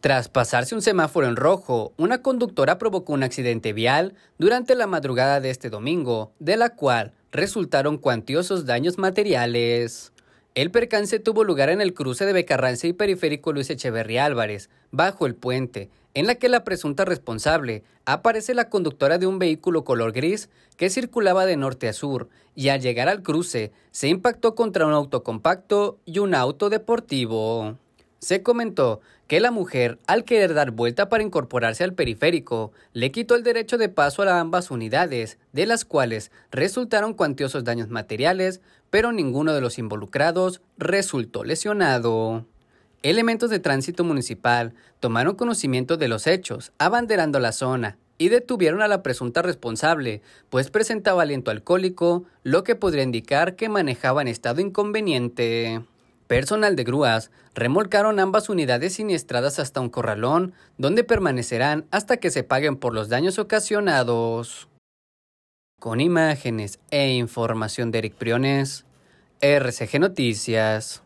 Tras pasarse un semáforo en rojo, una conductora provocó un accidente vial durante la madrugada de este domingo, de la cual resultaron cuantiosos daños materiales. El percance tuvo lugar en el cruce de Becarrance y Periférico Luis Echeverría Álvarez, bajo el puente, en la que la presunta responsable aparece la conductora de un vehículo color gris que circulaba de norte a sur y al llegar al cruce se impactó contra un auto compacto y un auto deportivo. Se comentó que la mujer, al querer dar vuelta para incorporarse al periférico, le quitó el derecho de paso a ambas unidades, de las cuales resultaron cuantiosos daños materiales, pero ninguno de los involucrados resultó lesionado. Elementos de tránsito municipal tomaron conocimiento de los hechos, abanderando la zona, y detuvieron a la presunta responsable, pues presentaba aliento alcohólico, lo que podría indicar que manejaba en estado inconveniente. Personal de grúas remolcaron ambas unidades siniestradas hasta un corralón, donde permanecerán hasta que se paguen por los daños ocasionados. Con imágenes e información de Eric Priones, RCG Noticias.